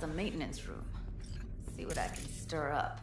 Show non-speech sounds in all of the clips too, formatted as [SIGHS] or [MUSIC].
that's a maintenance room. See what I can stir up.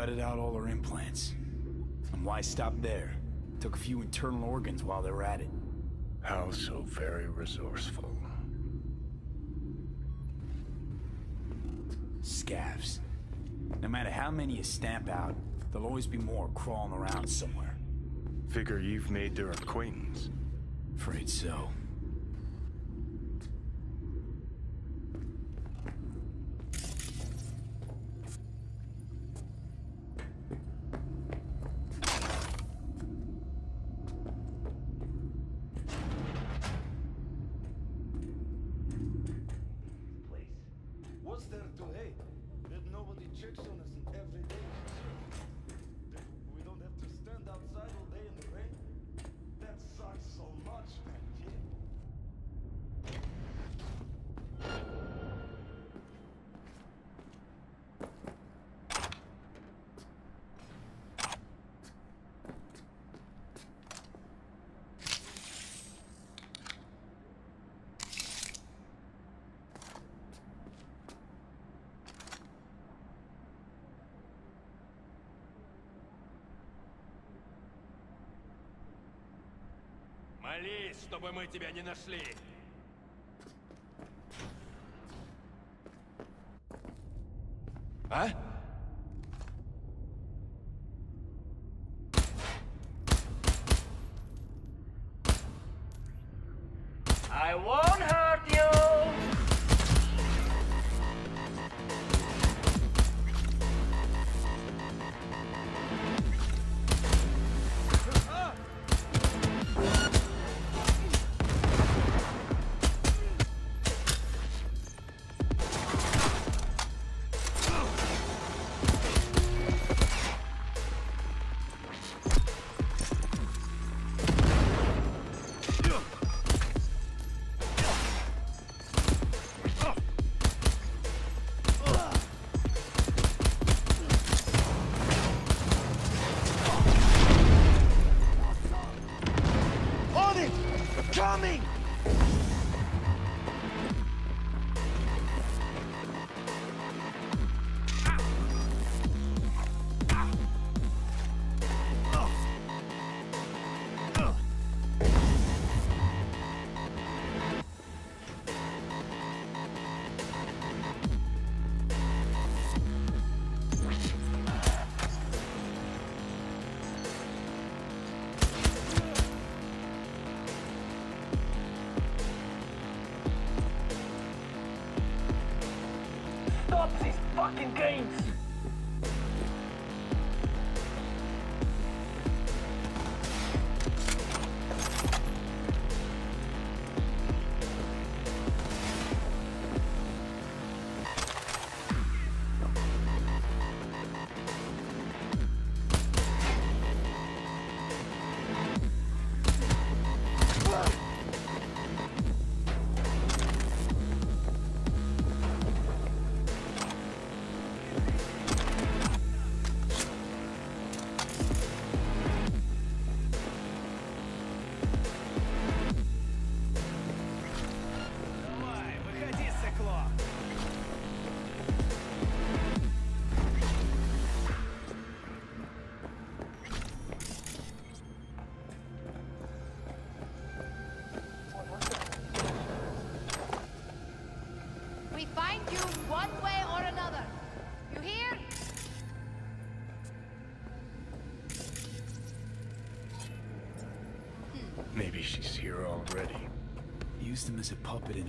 Gutted out all her implants. And why stop there? Took a few internal organs while they were at it. How so very resourceful. Scavs. No matter how many you stamp out, there'll always be more crawling around somewhere. Figure you've made their acquaintance. Afraid so. Молись, чтобы мы тебя не нашли. А?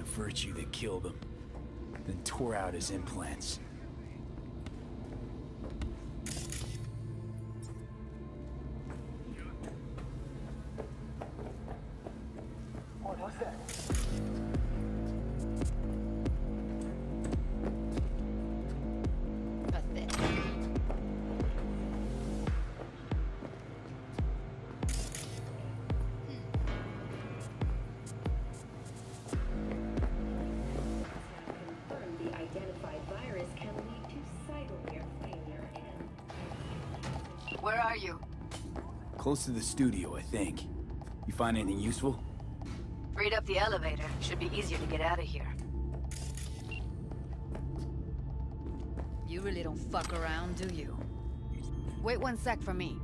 A virtue that killed him. Then tore out his implants. Close to the studio, I think. You find anything useful? Read up the elevator. Should be easier to get out of here. You really don't fuck around, do you? Wait one sec for me.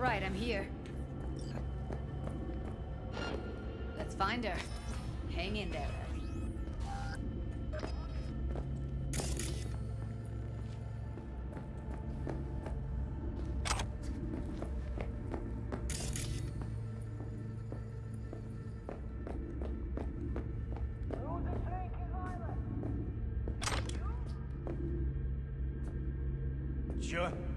All right, I'm here. Let's find her. Hang in there. Чё?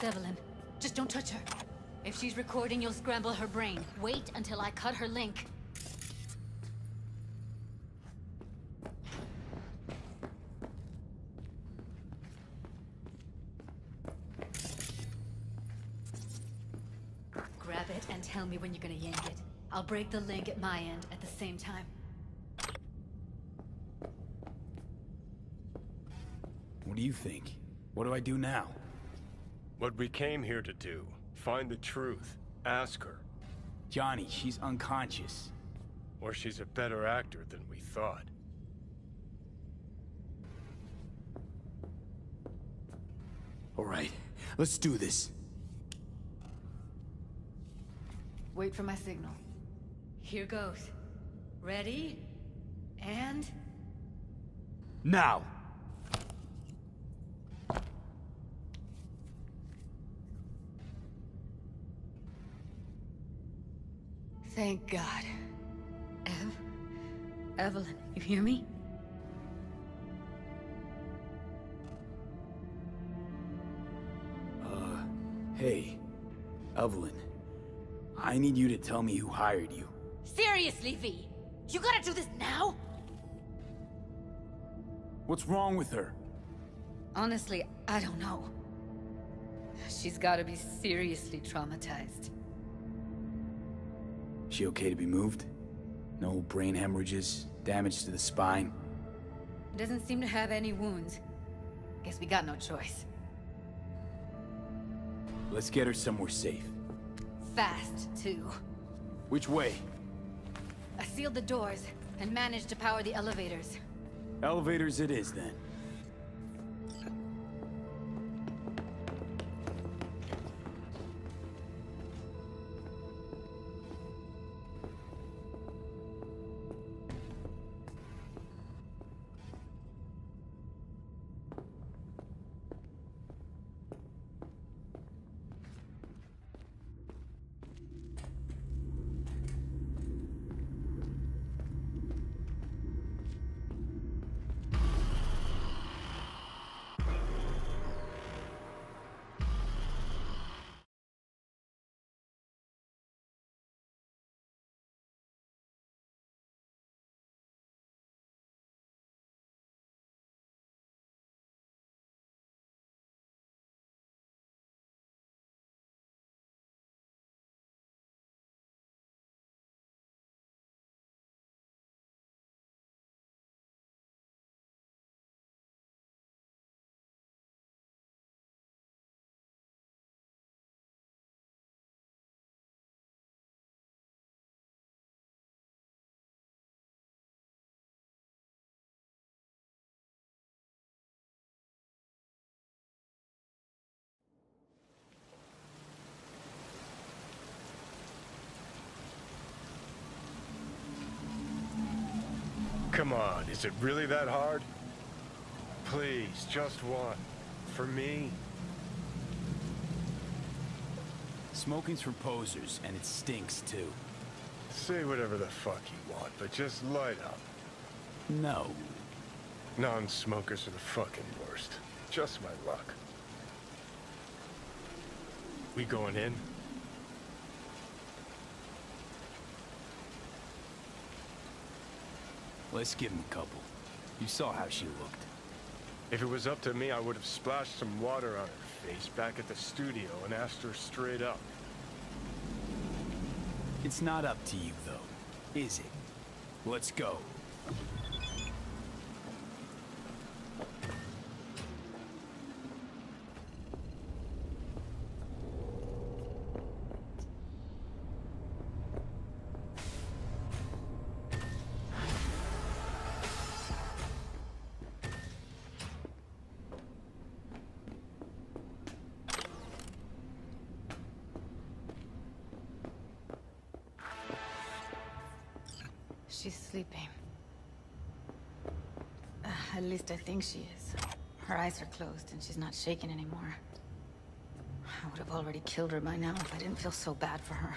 That's Evelyn. Just don't touch her. If she's recording, you'll scramble her brain. Wait until I cut her link. Grab it and tell me when you're gonna yank it. I'll break the link at my end at the same time. What do you think? What do I do now? What we came here to do. Find the truth. Ask her. Johnny, she's unconscious. Or she's a better actor than we thought. All right, let's do this. Wait for my signal. Here goes. Ready? And... Now! Thank God. Ev? Evelyn, you hear me? Uh, hey, Evelyn. I need you to tell me who hired you. Seriously, V! You gotta do this now? What's wrong with her? Honestly, I don't know. She's gotta be seriously traumatized. She okay to be moved? No brain hemorrhages, damage to the spine? Doesn't seem to have any wounds. Guess we got no choice. Let's get her somewhere safe. Fast, too. Which way? I sealed the doors and managed to power the elevators. Elevators it is, then. Come on, is it really that hard? Please, just one. For me? Smoking's for posers, and it stinks, too. Say whatever the fuck you want, but just light up. No. Non-smokers are the fucking worst. Just my luck. We going in? Let's give him a couple. You saw how she looked. If it was up to me, I would have splashed some water on her face back at the studio and asked her straight up. It's not up to you, though, is it? Let's go. think she is. Her eyes are closed and she's not shaking anymore. I would have already killed her by now if I didn't feel so bad for her.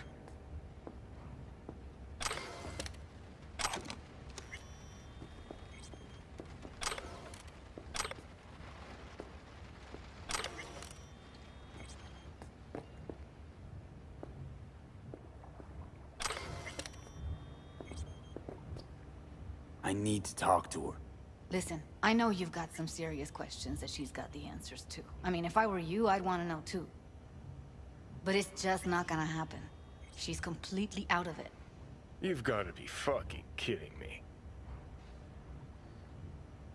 I need to talk to her. Listen, I know you've got some serious questions that she's got the answers to. I mean, if I were you, I'd want to know too. But it's just not gonna happen. She's completely out of it. You've got to be fucking kidding me.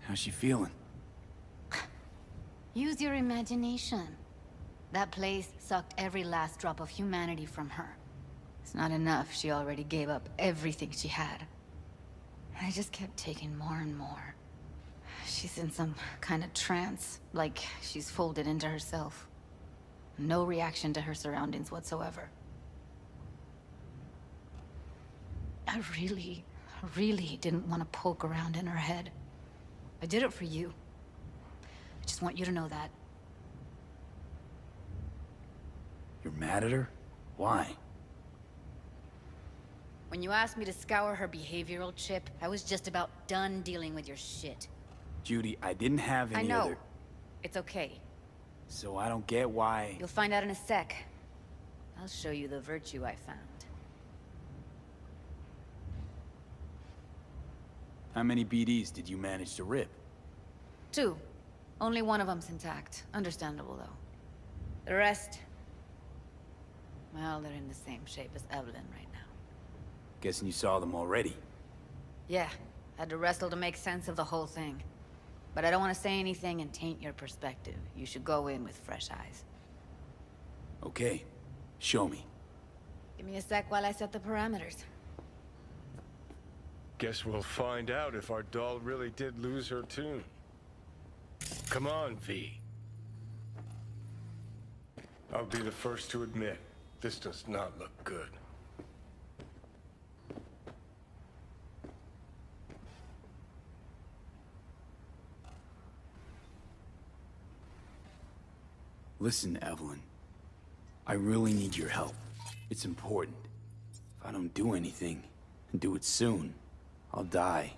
How's she feeling? [SIGHS] Use your imagination. That place sucked every last drop of humanity from her. It's not enough, she already gave up everything she had. I just kept taking more and more. She's in some kind of trance, like she's folded into herself. No reaction to her surroundings whatsoever. I really, really didn't want to poke around in her head. I did it for you. I just want you to know that. You're mad at her? Why? When you asked me to scour her behavioral chip, I was just about done dealing with your shit. Judy, I didn't have any I know. other... It's okay. So I don't get why... You'll find out in a sec. I'll show you the virtue I found. How many BDs did you manage to rip? Two. Only one of them's intact. Understandable, though. The rest... Well, they're in the same shape as Evelyn right now. Guessing you saw them already. Yeah, had to wrestle to make sense of the whole thing. But I don't want to say anything and taint your perspective. You should go in with fresh eyes. Okay, show me. Give me a sec while I set the parameters. Guess we'll find out if our doll really did lose her tune. Come on, V. I'll be the first to admit, this does not look good. Listen, Evelyn. I really need your help. It's important. If I don't do anything, and do it soon, I'll die.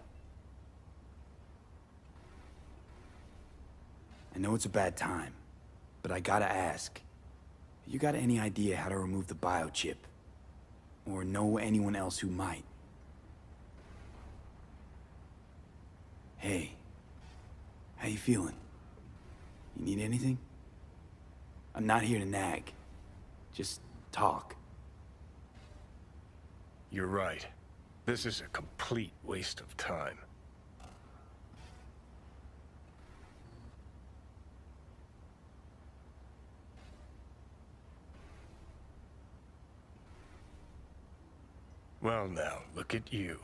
I know it's a bad time, but I gotta ask. You got any idea how to remove the biochip? Or know anyone else who might? Hey. How you feeling? You need anything? I'm not here to nag. Just talk. You're right. This is a complete waste of time. Well now, look at you.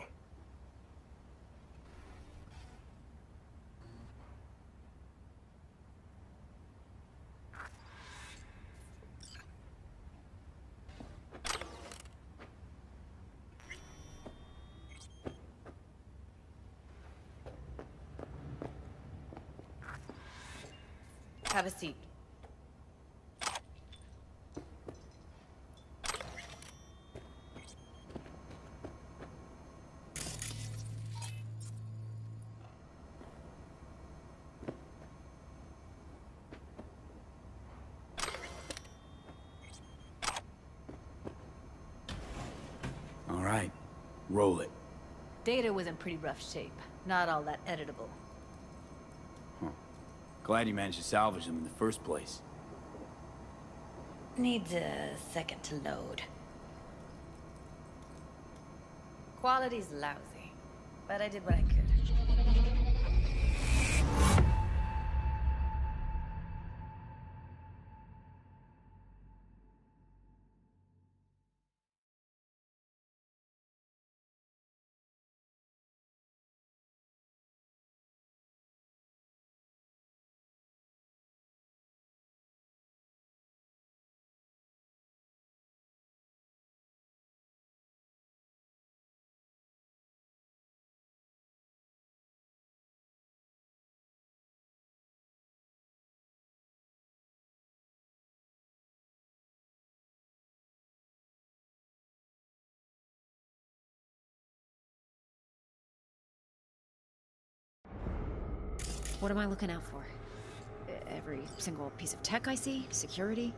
Have a seat. All right. Roll it. Data was in pretty rough shape. Not all that editable. Glad you managed to salvage them in the first place. Needs a second to load. Quality's lousy, but I did what I What am I looking out for? Every single piece of tech I see? Security?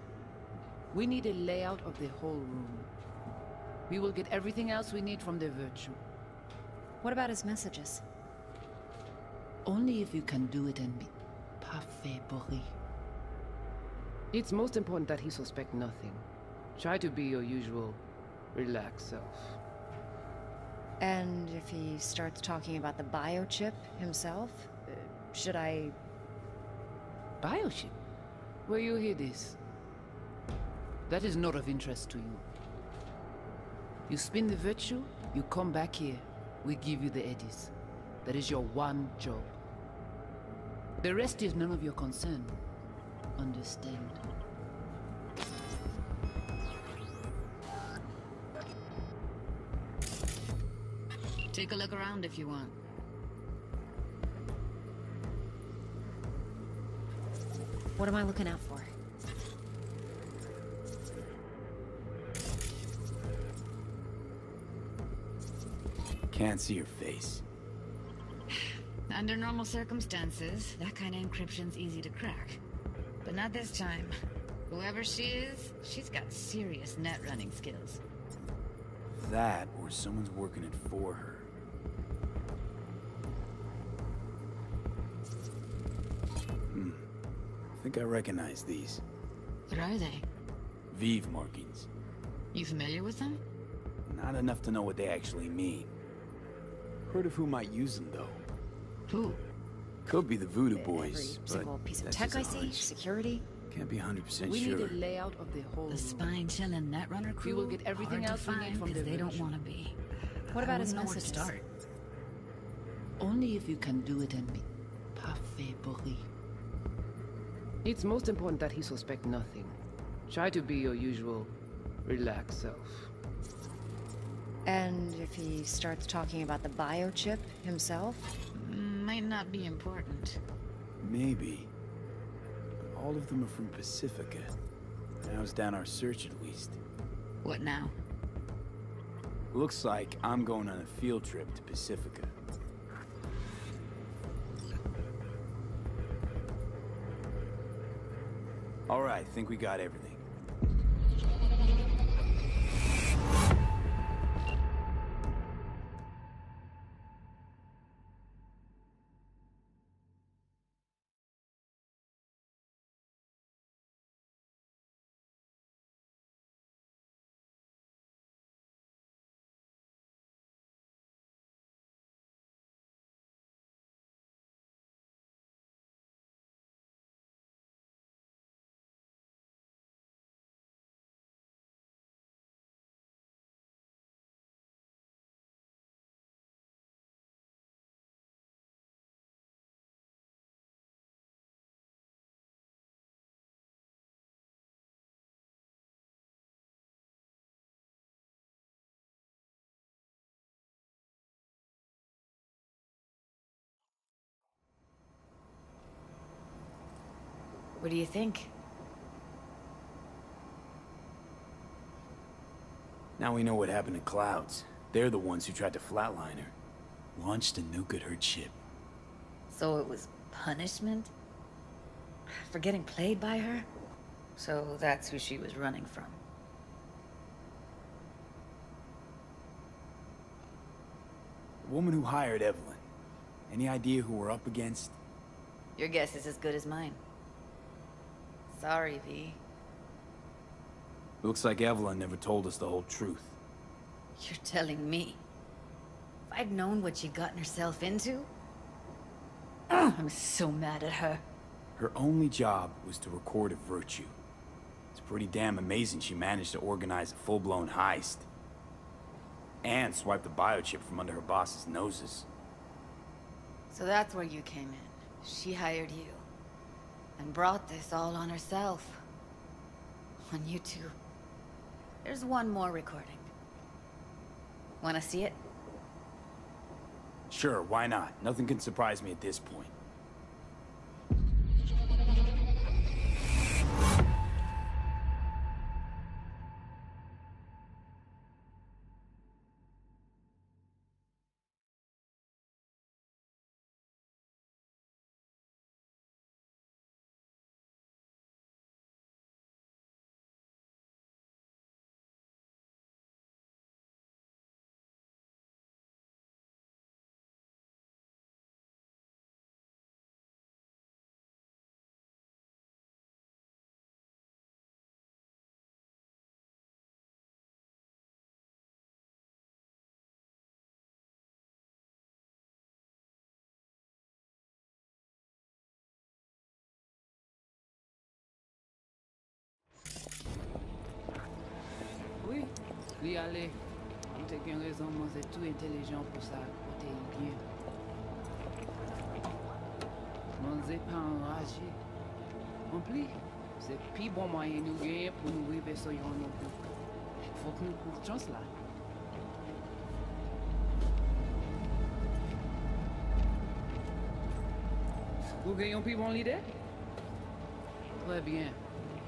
We need a layout of the whole room. We will get everything else we need from the Virtue. What about his messages? Only if you can do it and be parfait, Boris. It's most important that he suspect nothing. Try to be your usual, relaxed self. And if he starts talking about the biochip himself, should I... Biochip? Where you hear this? That is not of interest to you. You spin the virtue, you come back here, we give you the eddies. That is your one job. The rest is none of your concern. Understand? Take a look around if you want. What am I looking out for? Can't see your face. [SIGHS] Under normal circumstances, that kind of encryption's easy to crack. But not this time. Whoever she is, she's got serious net running skills. That, or someone's working it for her. I think I recognize these. What are they? Vive markings. You familiar with them? Not enough to know what they actually mean. Heard of who might use them, though. Who? Could be the Voodoo Every Boys, but piece of that's tech I just a see, security. Can't be 100% We sure. need a layout of the whole The room. spine chilling netrunner crew? We will get everything else to we need find from 'cause the they don't want to be. What about I his wouldn't know where to messages? start. Only if you can do it and be parfait, Boris. It's most important that he suspect nothing. Try to be your usual, relaxed self. And if he starts talking about the biochip himself? Mm, Might not be important. Maybe. All of them are from Pacifica. Narrows down our search at least. What now? Looks like I'm going on a field trip to Pacifica. All right, think we got everything. What do you think? Now we know what happened to Clouds. They're the ones who tried to flatline her. Launched a nuke at her ship. So it was punishment? For getting played by her? So that's who she was running from. The woman who hired Evelyn. Any idea who we're up against? Your guess is as good as mine. Sorry, V. Looks like Evelyn never told us the whole truth. You're telling me. If I'd known what she'd gotten herself into... [CLEARS THROAT] Ugh, I'm so mad at her. Her only job was to record a virtue. It's pretty damn amazing she managed to organize a full-blown heist. And swipe the biochip from under her boss's noses. So that's where you came in. She hired you. And brought this all on herself. On you two. There's one more recording. Wanna see it? Sure, why not? Nothing can surprise me at this point. Li ale, ou te gen rezon man se tou intelijan pou sa kote yi bien. Man ze pa enraje. En pli, se pi bon mayen nou genye pou nou rive so yon nou pou. Fok nou kour chans la. Ou genyon pi bon lide? Très bien.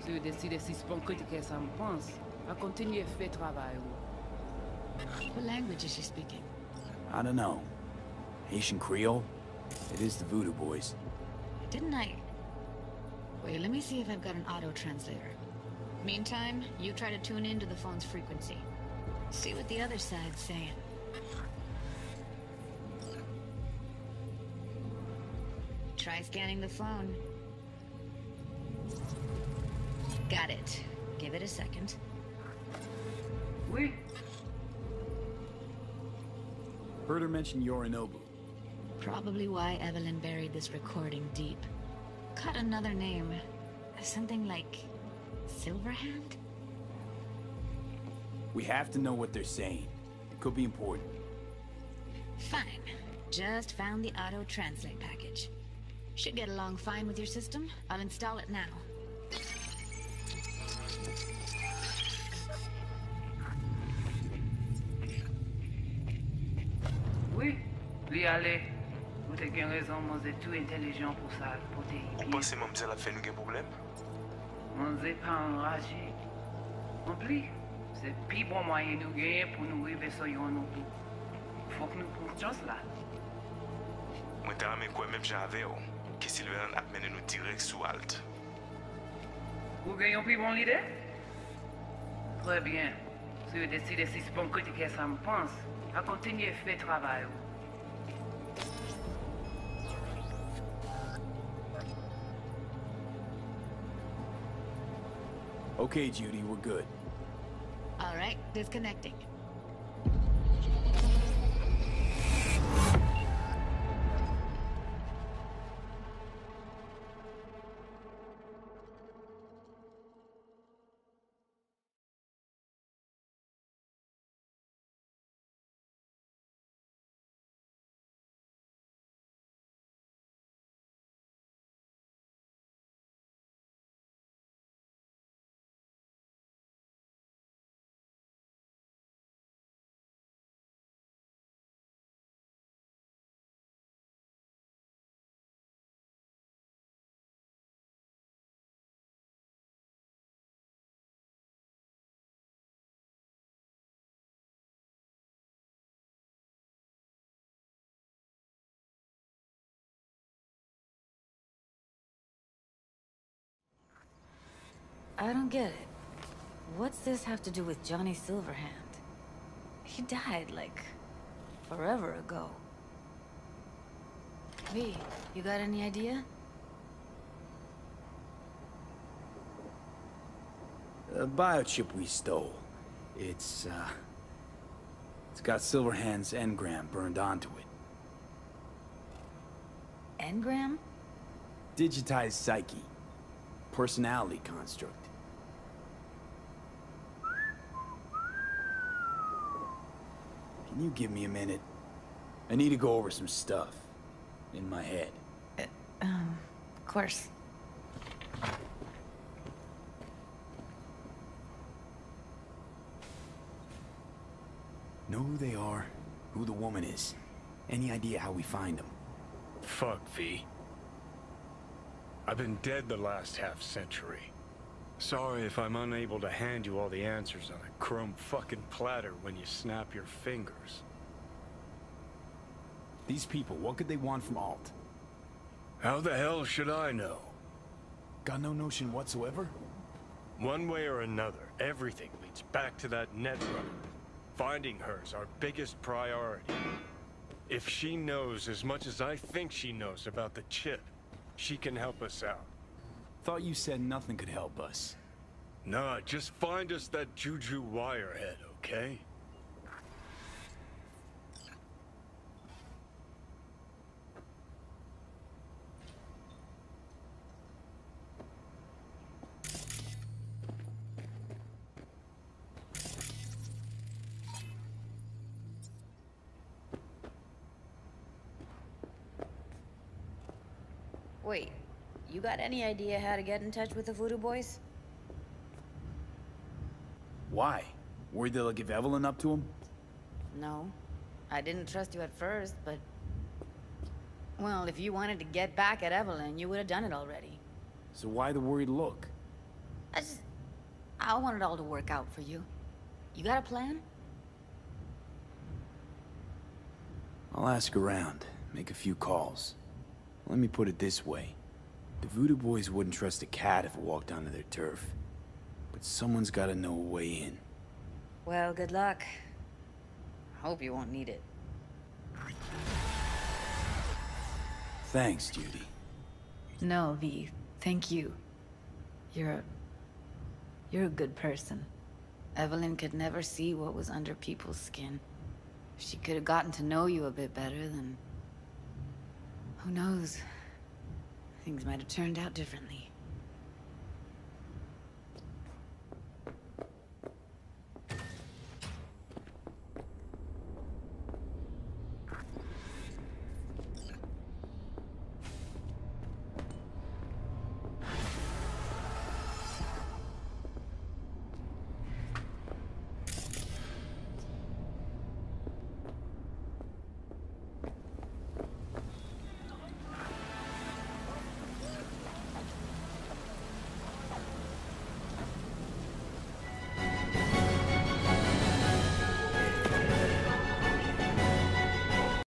Si vous décidez si spon critiquer ça me pense, à continuer faire travail ou. What language is she speaking? I don't know. Haitian Creole? It is the Voodoo Boys. Didn't I... Wait, let me see if I've got an auto-translator. Meantime, you try to tune into the phone's frequency. See what the other side's saying. Try scanning the phone. Got it. Give it a second. Heard her mention Yorinobu. Probably why Evelyn buried this recording deep. Cut another name. Something like... Silverhand? We have to know what they're saying. It could be important. Fine. Just found the auto-translate package. Should get along fine with your system. I'll install it now. ale, ou te gen rezon manze tou intelijan pou sa pote yi biye. Ou panse mamze la fe nou gen problem? Manze pa anraje. Anpli, se pi bon maye nou gen pou nou rive soyon nou pou. Fok nou pou chans la. Mwen te rame kwen mèm jave oh. yo, ki Silveran ap mene nou direk sou alt. Ou gen yon pi bon lide? Tre bien, se yo deside si spon kritike sa mpense, a kontinye fe travay yo. Okay, Judy, we're good. All right, disconnecting. I don't get it. What's this have to do with Johnny Silverhand? He died, like, forever ago. V, you got any idea? A biochip we stole. It's, uh... It's got Silverhand's engram burned onto it. Engram? Digitized psyche. Personality construct. Can you give me a minute? I need to go over some stuff. In my head. Um, of course. Know who they are, who the woman is. Any idea how we find them? Fuck, V. I've been dead the last half century. Sorry if I'm unable to hand you all the answers on a chrome fucking platter when you snap your fingers. These people, what could they want from Alt? How the hell should I know? Got no notion whatsoever? One way or another, everything leads back to that Netrunner. Finding her's our biggest priority. If she knows as much as I think she knows about the chip, she can help us out. Thought you said nothing could help us. Nah, just find us that Juju Wirehead, okay? Wait, you got any idea how to get in touch with the Voodoo Boys? Why? Worried they'll give Evelyn up to him? No. I didn't trust you at first, but... Well, if you wanted to get back at Evelyn, you would have done it already. So why the worried look? I just... I want it all to work out for you. You got a plan? I'll ask around, make a few calls. Let me put it this way. The Voodoo Boys wouldn't trust a cat if it walked onto their turf. But someone's gotta know a way in. Well, good luck. I hope you won't need it. Thanks, Judy. No, V. Thank you. You're a... You're a good person. Evelyn could never see what was under people's skin. If she could have gotten to know you a bit better, then... Who knows? Things might have turned out differently.